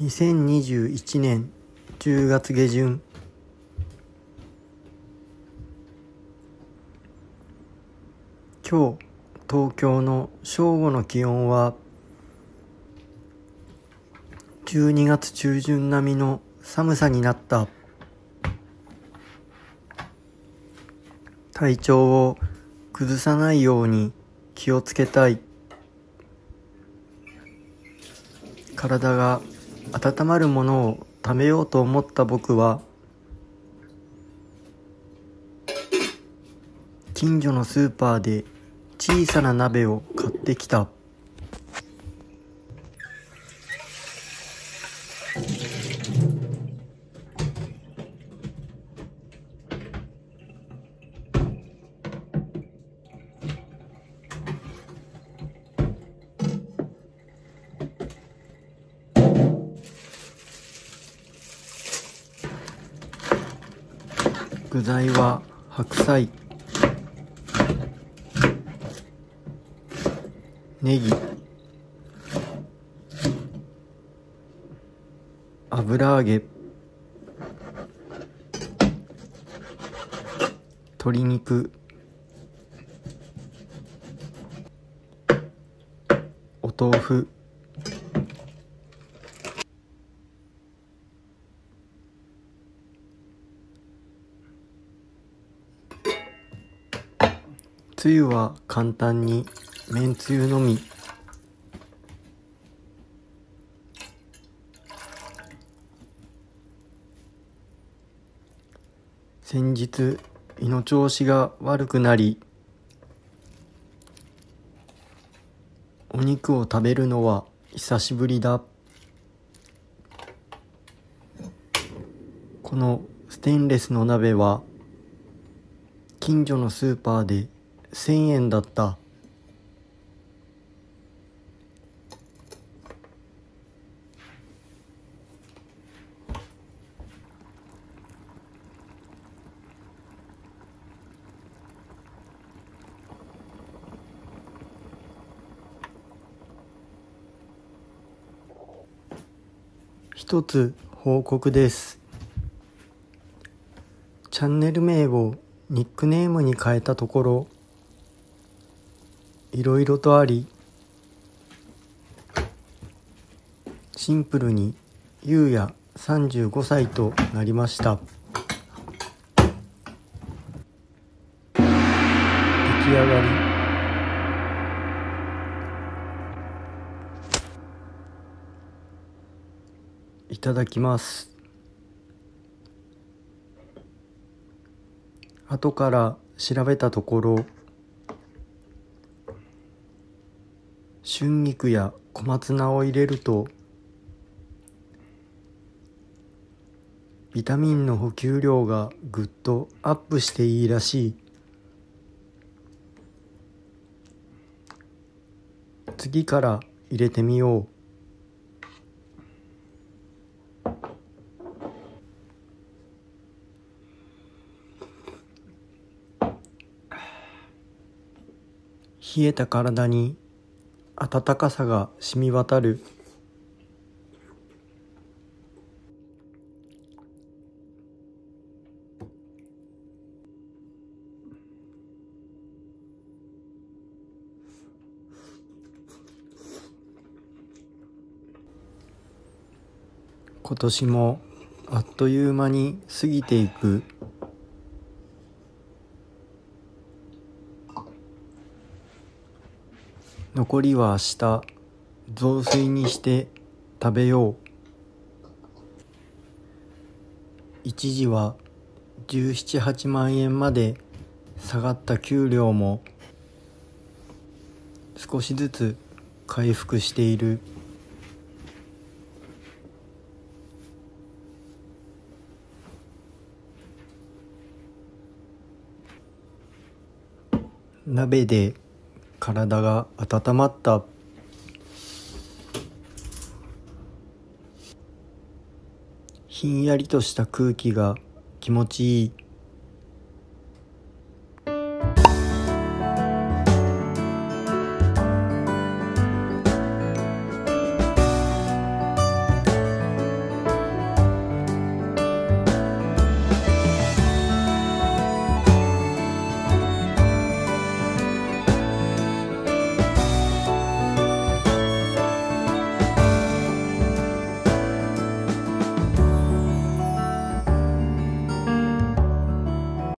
2021年10月下旬今日東京の正午の気温は12月中旬並みの寒さになった。体調を崩さないように気をつけたい。体が温まるものを食べようと思った僕は近所のスーパーで小さな鍋を買ってきた。具材は白菜。ネギ。油揚げ。鶏肉。お豆腐。つゆは簡単にめんつゆのみ。先日胃の調子が悪くなりお肉を食べるのは久しぶりだ。このステンレスの鍋は近所のスーパーで1000円だった。一つ報告です。チャンネル名をニックネームに変えたところいろいろとありシンプルに「ゆうや35歳」となりました。出来上がり。いただきます。後から調べたところ春菊や小松菜を入れるとビタミンの補給量がぐっとアップしていいらしい。次から入れてみよう。冷えた体に温かさが染み渡る。今年もあっという間に過ぎていく。残りは明日雑炊にして食べよう。一時は1718万円まで下がった給料も少しずつ回復している。鍋で体が温まった。ひんやりとした空気が気持ちいい。